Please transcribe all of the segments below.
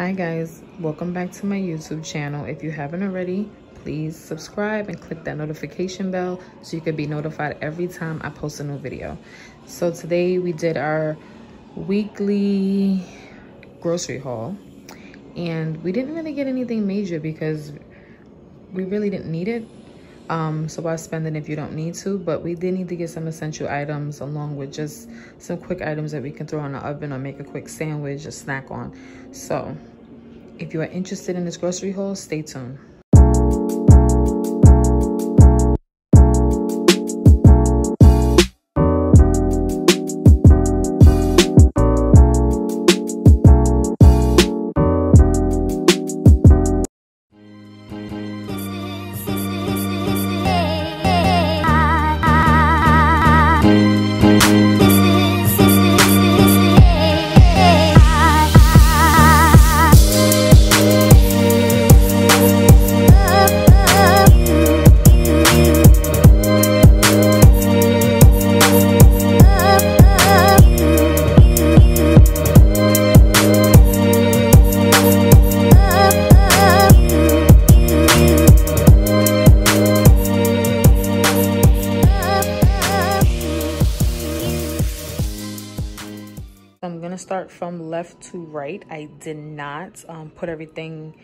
Hi guys, welcome back to my YouTube channel. If you haven't already, please subscribe and click that notification bell so you can be notified every time I post a new video. So today we did our weekly grocery haul and we didn't really get anything major because we really didn't need it. Um, so why spend it if you don't need to? But we did need to get some essential items along with just some quick items that we can throw in the oven or make a quick sandwich or snack on. So if you are interested in this grocery haul, stay tuned. I'm gonna start from left to right. I did not um, put everything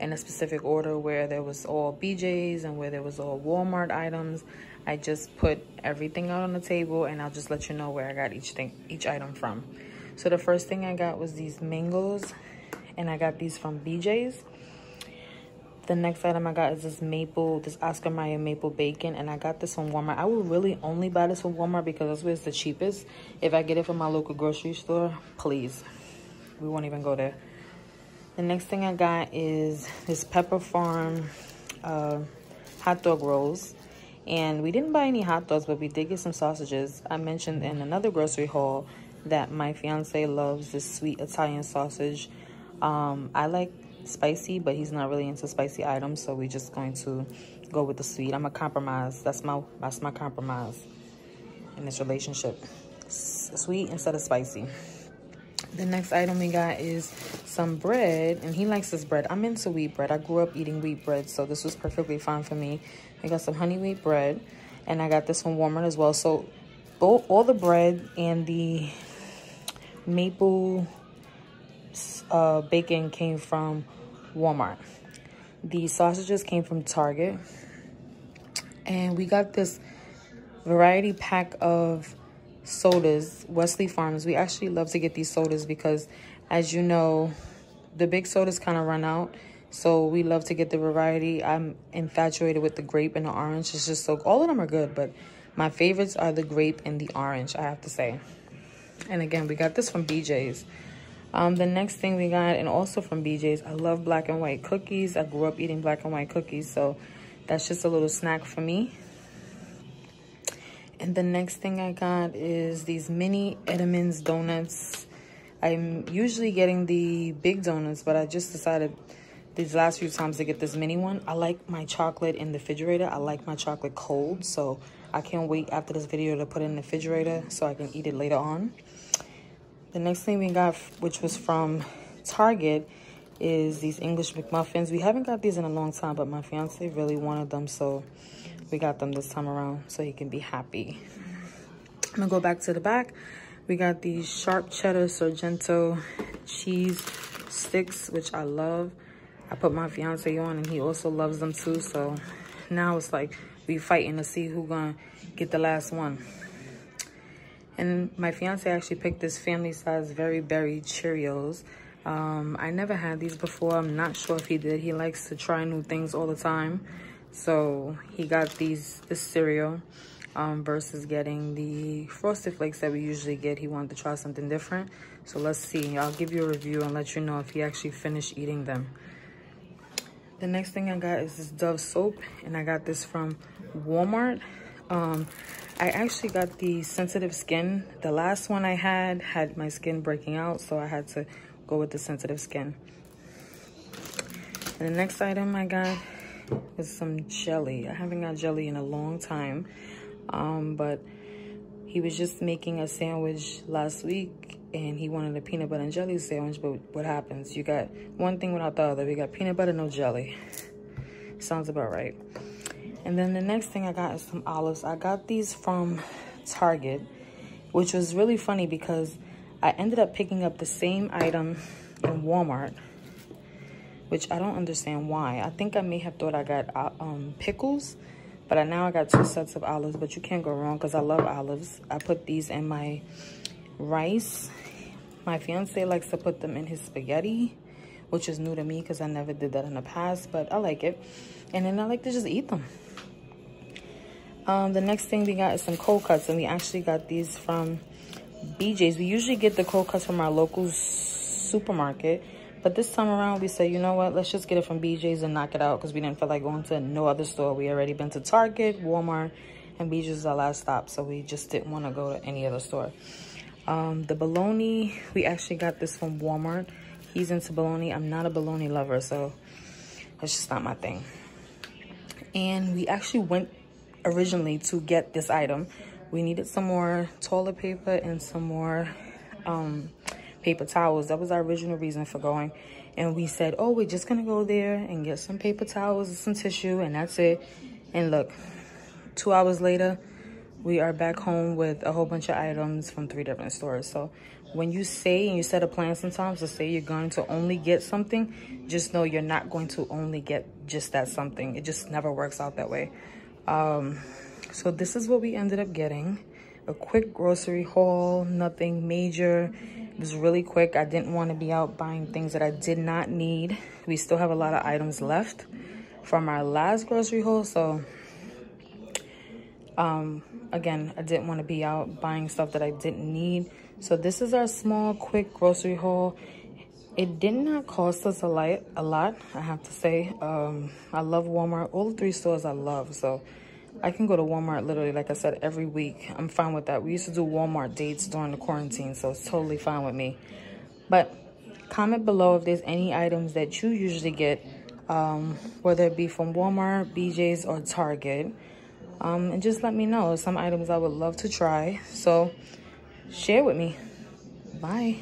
in a specific order where there was all BJ's and where there was all Walmart items. I just put everything out on the table and I'll just let you know where I got each thing, each item from. So the first thing I got was these mangoes and I got these from BJ's. The next item I got is this maple, this Oscar Mayer maple bacon, and I got this from Walmart. I would really only buy this from Walmart because that's where it's the cheapest. If I get it from my local grocery store, please, we won't even go there. The next thing I got is this Pepperidge Farm uh, hot dog rolls. And we didn't buy any hot dogs, but we did get some sausages. I mentioned in another grocery haul that my fiance loves this sweet Italian sausage. Um, I like spicy, but he's not really into spicy items, so we're just going to go with the sweet. I'm a compromise. That's my that's my compromise in this relationship. Sweet instead of spicy. The next item we got is some bread, and he likes this bread. I'm into wheat bread. I grew up eating wheat bread, so this was perfectly fine for me. I got some honey wheat bread, and I got this from Walmart as well. So both all the bread and the maple uh, bacon came from Walmart. The sausages came from Target. And we got this variety pack of sodas, Wellsley Farms. We actually love to get these sodas because, as you know, the big sodas kind of run out. So we love to get the variety. I'm infatuated with the grape and the orange. It's just so, all of them are good, but my favorites are the grape and the orange, I have to say. And again, we got this from BJ's. Um, the next thing we got, and also from BJ's, I love black and white cookies. I grew up eating black and white cookies, so that's just a little snack for me. And the next thing I got is these mini Entenmann's donuts. I'm usually getting the big donuts, but I just decided these last few times to get this mini one. I like my chocolate in the refrigerator. I like my chocolate cold, so I can't wait after this video to put it in the refrigerator so I can eat it later on. The next thing we got, which was from Target, is these English McMuffins. We haven't got these in a long time, but my fiance really wanted them, so we got them this time around so he can be happy. I'm gonna go back to the back. We got these sharp cheddar Sargento cheese sticks, which I love. I put my fiance on and he also loves them too. So now it's like we fighting to see who gonna get the last one. And my fiance actually picked this family size Very Berry Cheerios. Um, I never had these before. I'm not sure if he did. He likes to try new things all the time. So he got these this cereal um, versus getting the Frosted Flakes that we usually get. He wanted to try something different. So let's see. I'll give you a review and let you know if he actually finished eating them. The next thing I got is this Dove soap. And I got this from Walmart. Um, I actually got the sensitive skin. The last one I had had my skin breaking out, so I had to go with the sensitive skin. And the next item I got was some jelly. I haven't got jelly in a long time, um, but he was just making a sandwich last week and he wanted a peanut butter and jelly sandwich, but what happens? You got one thing without the other. We got peanut butter, no jelly. Sounds about right. And then the next thing I got is some olives. I got these from Target, which was really funny because I ended up picking up the same item in Walmart, which I don't understand why. I think I may have thought I got uh, um, pickles, but I, now I got two sets of olives, but you can't go wrong because I love olives. I put these in my rice. My fiance likes to put them in his spaghetti, which is new to me because I never did that in the past, but I like it. And then I like to just eat them. Um, the next thing we got is some cold cuts, and we actually got these from BJ's. We usually get the cold cuts from our local supermarket, but this time around we said, you know what, let's just get it from BJ's and knock it out because we didn't feel like going to no other store. We already been to Target, Walmart, and BJ's is our last stop, so we just didn't want to go to any other store. Um, the bologna, we actually got this from Walmart. He's into bologna. I'm not a bologna lover, so it's just not my thing. And we actually went originally to get this item. We needed some more toilet paper and some more um, paper towels. That was our original reason for going. And we said, oh, we're just going to go there and get some paper towels and some tissue, and that's it. And look, two hours later, we are back home with a whole bunch of items from three different stores. So when you say and you set a plan sometimes to say you're going to only get something, just know you're not going to only get just that something. It just never works out that way. Um, so this is what we ended up getting. A quick grocery haul, nothing major. It was really quick. I didn't want to be out buying things that I did not need. We still have a lot of items left from our last grocery haul. So um, again, I didn't want to be out buying stuff that I didn't need. So this is our small, quick grocery haul. It did not cost us a lot, a lot I have to say. Um, I love Walmart. All three stores I love. So I can go to Walmart literally, like I said, every week. I'm fine with that. We used to do Walmart dates during the quarantine, so it's totally fine with me. But comment below if there's any items that you usually get, um, whether it be from Walmart, BJ's, or Target. Um, and just let me know. Some items I would love to try. So share with me. Bye.